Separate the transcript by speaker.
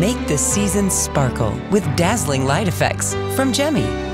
Speaker 1: Make the season sparkle with dazzling light effects from Jemmy.